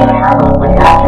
Oh, my God.